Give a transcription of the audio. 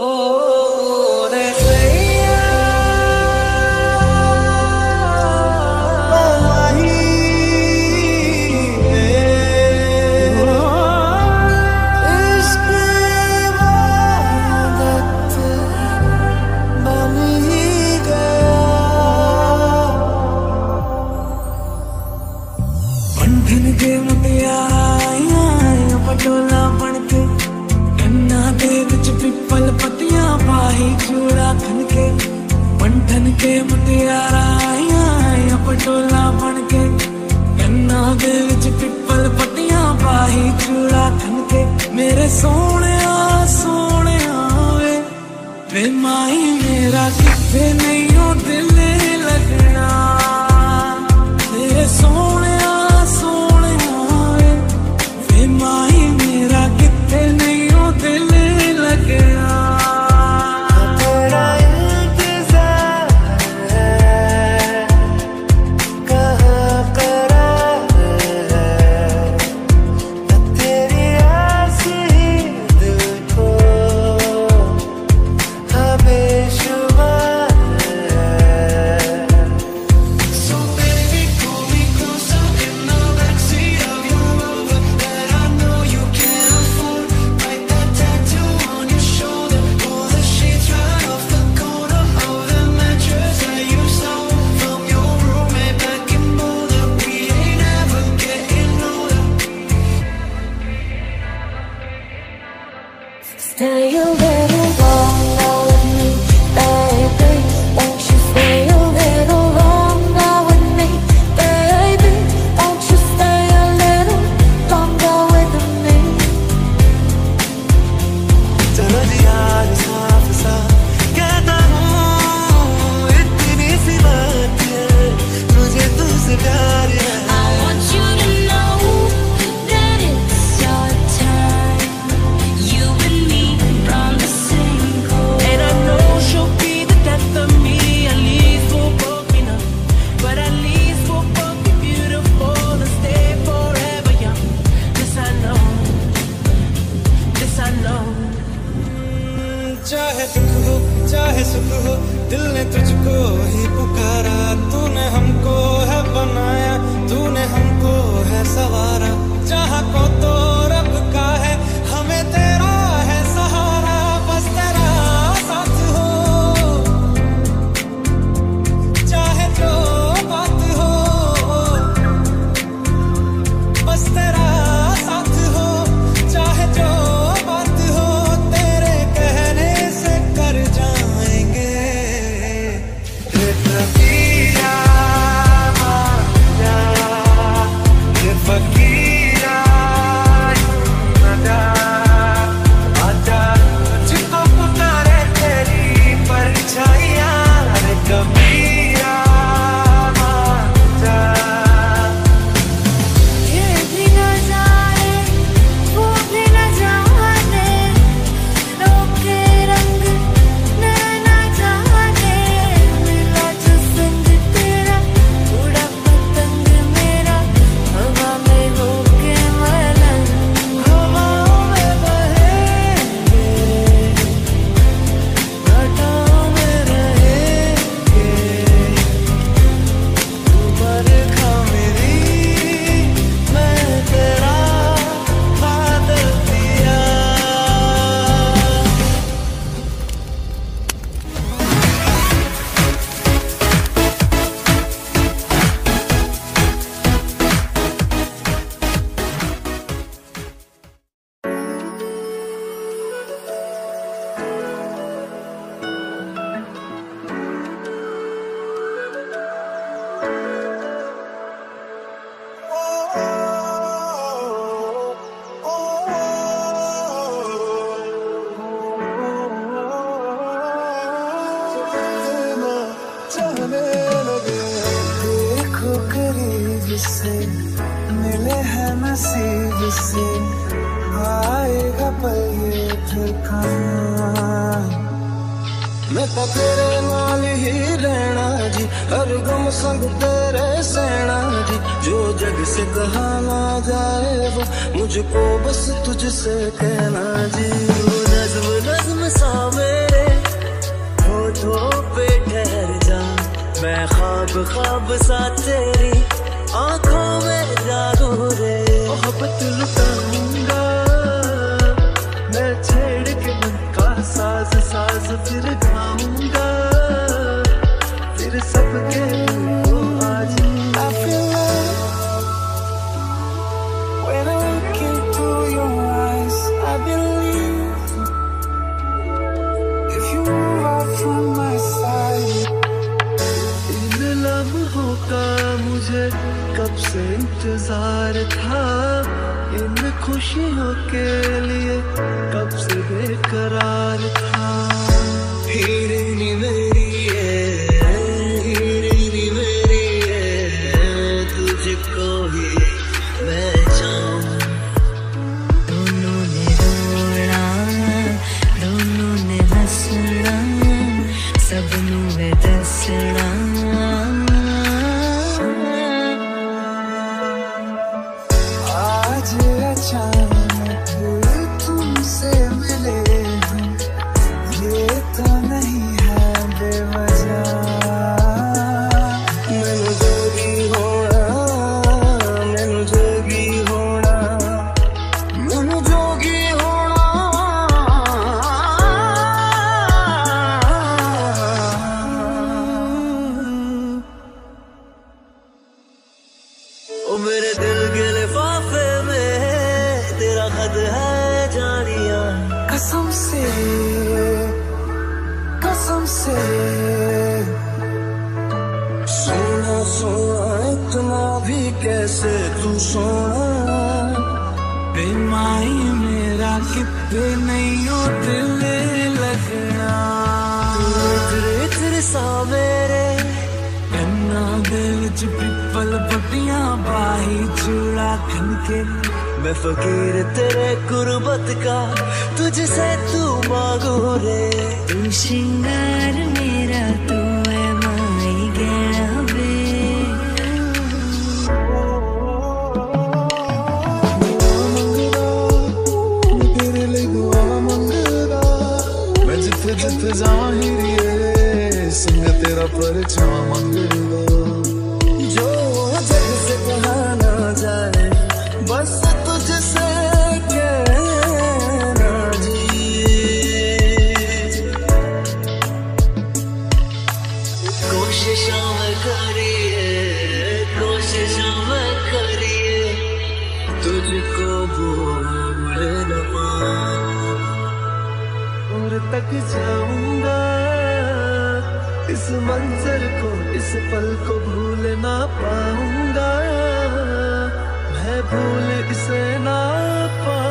Oh. ਕੇ ਮੁੰਡਿਆਰਾ ਆਇਆ ਪਟੋਲਾ ਬਣ ਕੇ। ਕੰਨਾਂ ਦੇ ਵਿੱਚ ਪਿੱਪਲ ਪੱਟੀਆਂ ਪਾਹੀ ਚੂੜਾ ਖਨ ਕੇ। ਮੇਰੇ ਸੋਹਣਿਆ ਸੋਹਣਿਆ ਵੇ। ਵੇ ਮੇਰਾ ਕਿੱਥੇ ਨਹੀਂ चाहे दुख हो, चाहे सुख हो, दिल ने तुझको ही पुकारा। तूने हमको है बनाया, तूने हमको है सवारा। चाह को तो मिले हैं नसीब से, आएगा पल ये ठिकाना मैं तो तेरे नाल ही रहना जी, हर गम संग तेरे सहना जी। जो जग से कहा ना जाए वो मुझको बस तुझसे कहना जी। नज्म नज्म सा मेरे होठों पे ठहर जा। मैं ख्वाब ख्वाब सा तेरी आँखों में जागो रे। मोहब्बत लुटाऊं। करार कसम से कसम से सोना सोना, इतना भी कैसे तू सोना? बेमाई मेरा कितने नहीं हो दिल लगना तेरे तेरे सा ਦੇ ਵਿੱਚ ਪਿੱਪਲ ਪੱਟੀਆਂ ਬਾਹੀ मैं फकीर तेरे गुरबत का, तुझसे तू मांगू रे। तू श्रृंगार और तक जाऊँगा। इस मंजर को, इस पल को भूल ना पाऊँगा। मैं भूल इसे ना पाऊँगा